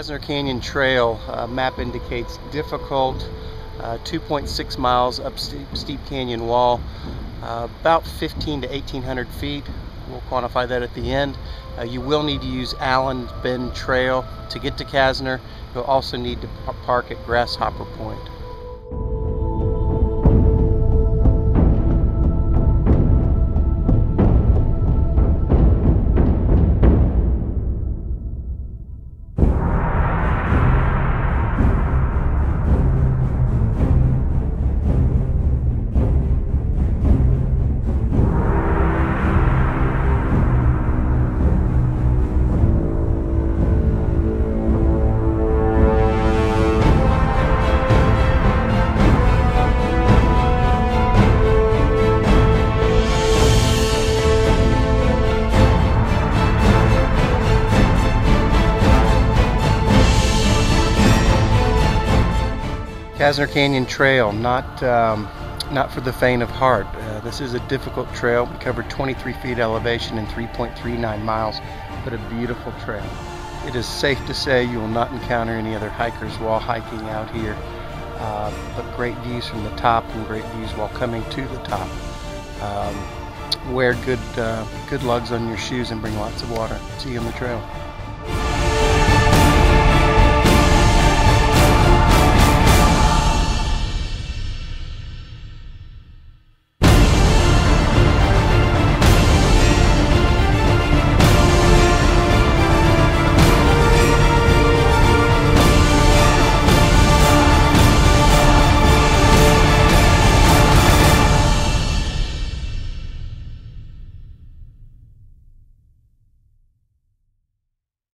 Casner Canyon Trail uh, map indicates difficult, uh, 2.6 miles up steep, steep canyon wall, uh, about 15 to 1800 feet. We'll quantify that at the end. Uh, you will need to use Allen Bend Trail to get to Casner. You'll also need to park at Grasshopper Point. Casner Canyon Trail, not um, not for the faint of heart. Uh, this is a difficult trail. We covered 23 feet elevation in 3.39 miles, but a beautiful trail. It is safe to say you will not encounter any other hikers while hiking out here, uh, but great views from the top and great views while coming to the top. Um, wear good uh, good lugs on your shoes and bring lots of water. See you on the trail.